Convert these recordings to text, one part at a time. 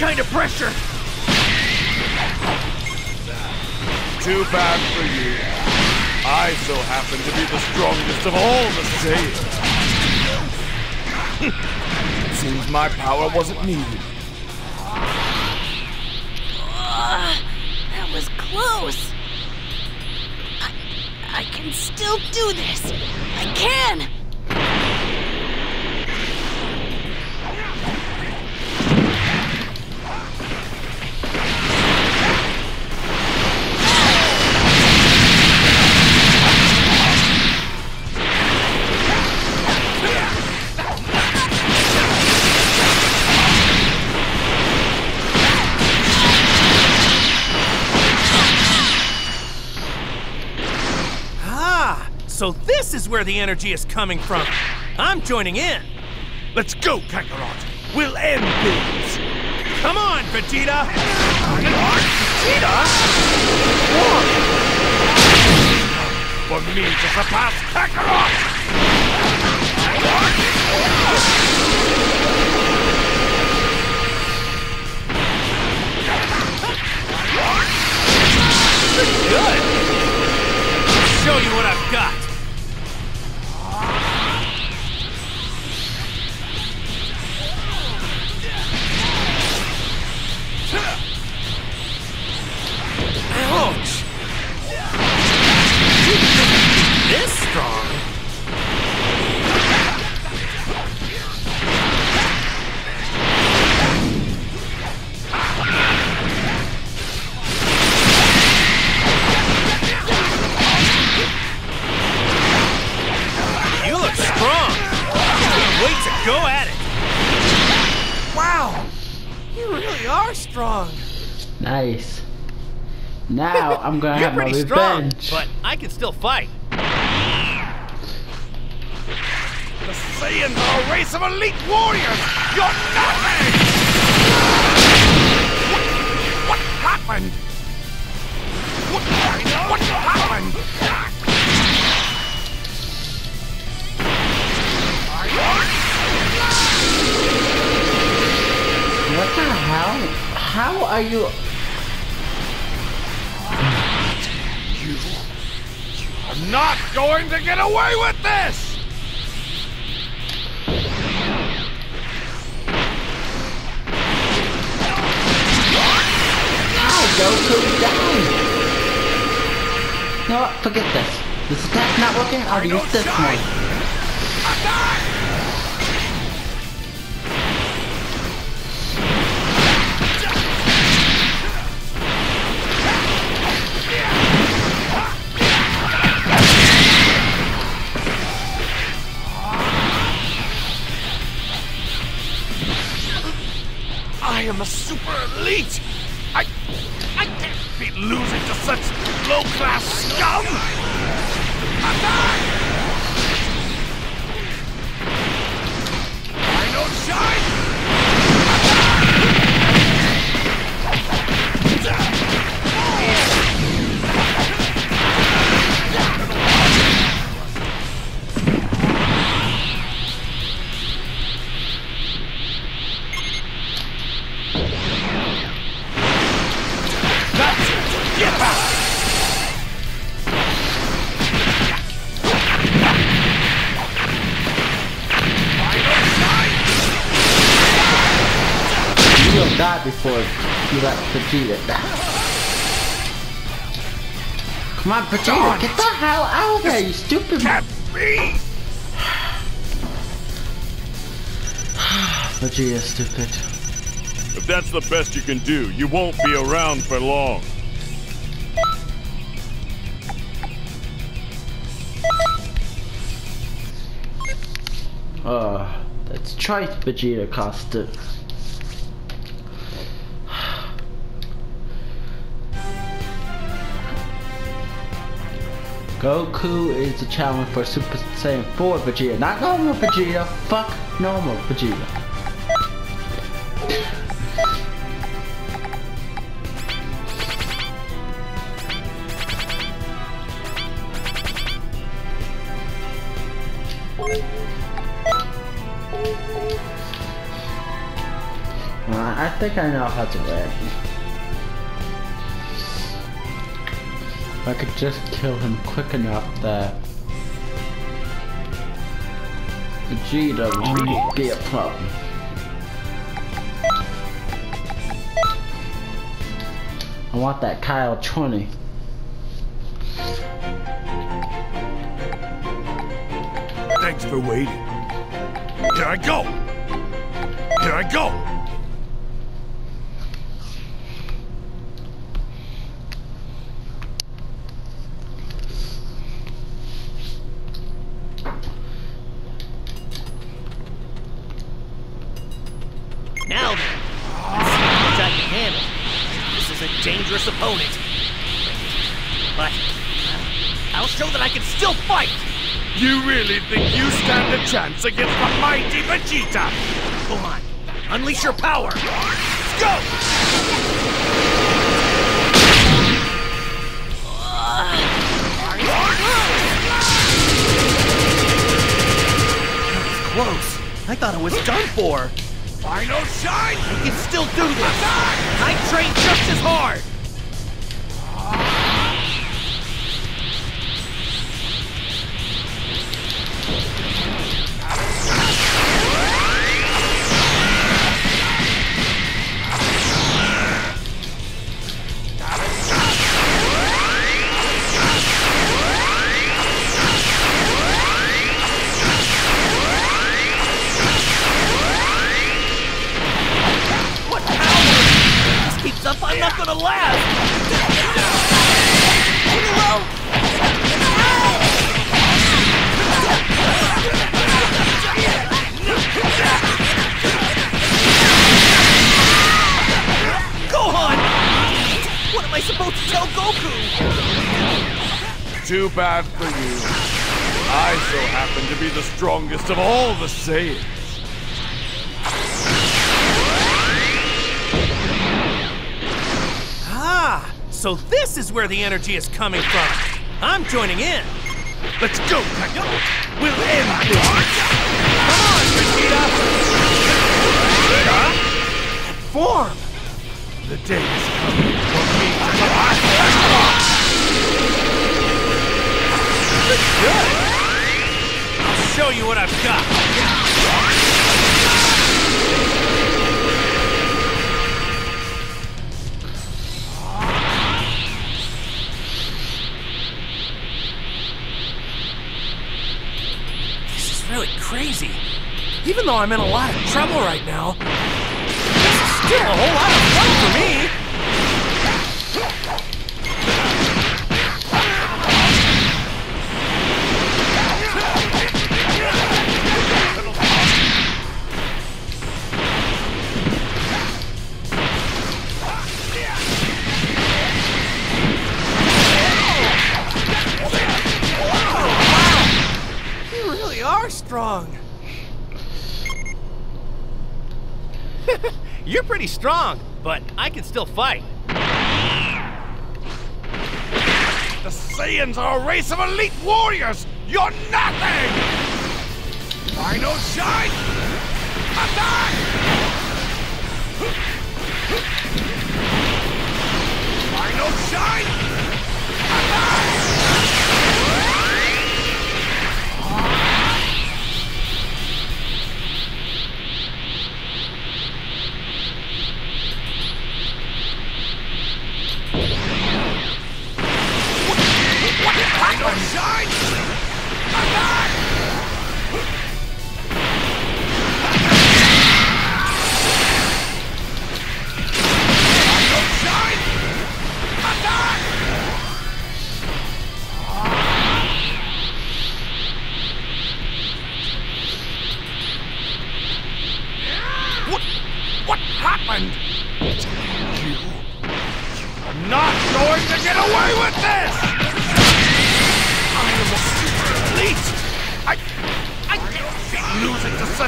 kind of pressure. Too bad for you. I so happen to be the strongest of all the Saiyans. Seems my power wasn't needed. Uh, that was close. I, I can still do this. I can. This is where the energy is coming from. I'm joining in. Let's go, Kakarot. We'll end things. Come on, Vegeta. Vegeta? For me to surpass Kakarot! Good. Show you what I've got. Are strong. Nice. Now I'm gonna You're have my pretty strong, revenge. but I can still fight. The Saiyans are a race of elite warriors! You're nothing! What, what happened? What, what happened? Are you? You, you are not going to get away with this! Goku, down! You know what? Forget this. This attack's not working. I'll use this one. Elite! I, I can't be losing to such low-class scum! Attack! Before you let Vegeta die. Come on, Vegeta, Don't. get the hell out of there, you stupid. Can't be! Vegeta, stupid. If that's the best you can do, you won't be around for long. Uh, let's try Vegeta costume. Goku is the challenge for Super Saiyan 4 Vegeta, not normal Vegeta. Fuck normal Vegeta. I think I know how to win. If I could just kill him quick enough that Vegeta wouldn't oh, be a problem. I want that Kyle 20. Thanks for waiting. Here I go! Here I go! Now then, let's see how much I can handle. This is a dangerous opponent. But uh, I'll show that I can still fight. You really think you stand a chance against the mighty Vegeta? Go on, unleash your power. Let's go! That was close. I thought I was done for. Final shine! I can still do this. I train just as hard. I supposed to tell Goku? Too bad for you. I so happen to be the strongest of all the Saiyans. Ah, so this is where the energy is coming from. I'm joining in. Let's go, Kakarot! We'll end this! Come on, Vegeta! Form! The day is coming Good. I'll show you what I've got. This is really crazy. Even though I'm in a lot of trouble right now, this is still a whole You're pretty strong, but I can still fight. The Saiyans are a race of elite warriors! You're nothing! Final shine! Attack! Final shine! Attack!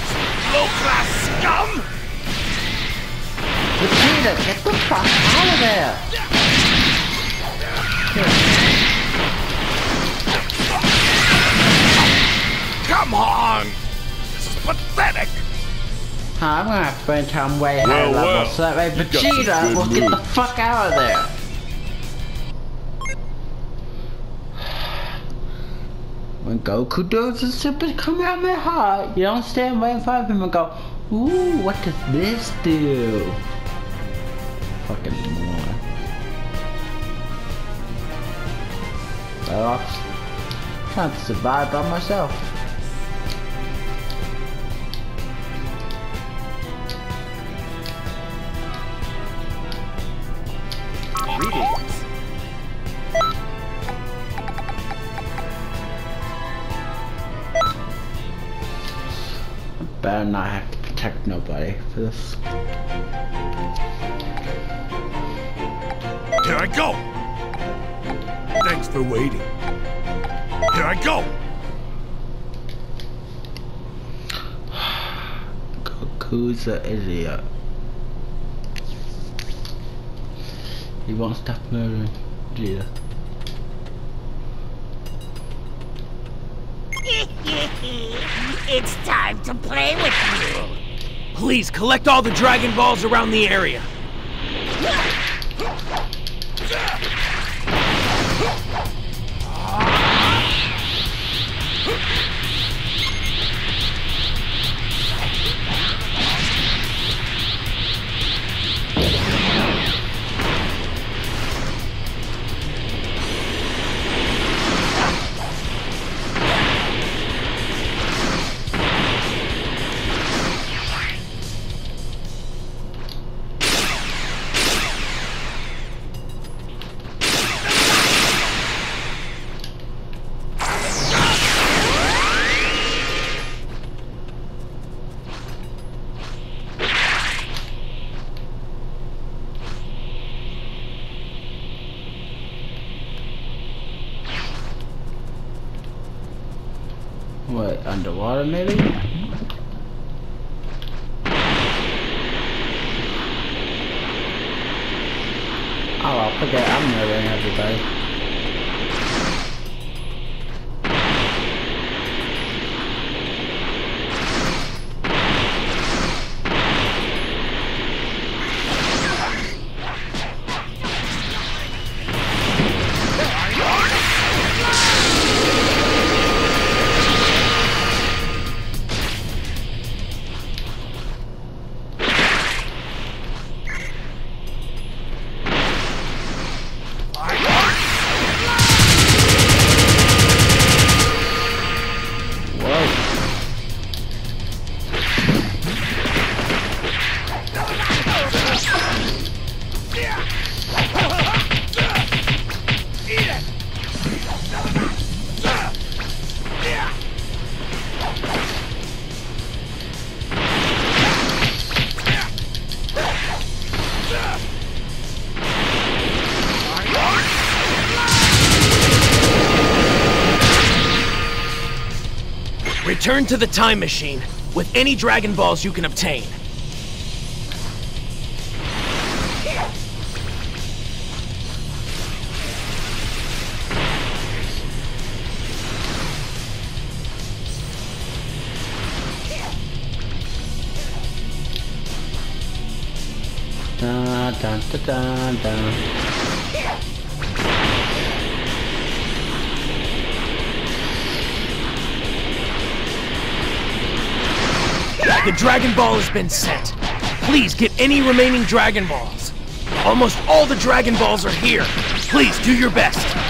Such low-class scum! Vegeta, get the fuck out of there! Come on! This is pathetic! I'm gonna have to spend time way higher Well, level well, so that way some Vegeta will get the fuck out of there. When Goku does the super Kamehameha, you don't stand right in front of him and go, Ooh, what does this do? Fucking. Better off trying to survive by myself. This. Here I go! Thanks for waiting. Here I go! Goku's an idiot. He won't stop murdering Vegeta. it's time to play with you. Please collect all the Dragon Balls around the area. Underwater maybe? Oh, I'll forget I'm murdering everybody. Return to the time machine with any Dragon Balls you can obtain. Dun, dun, dun, The Dragon Ball has been sent. Please get any remaining Dragon Balls. Almost all the Dragon Balls are here. Please do your best.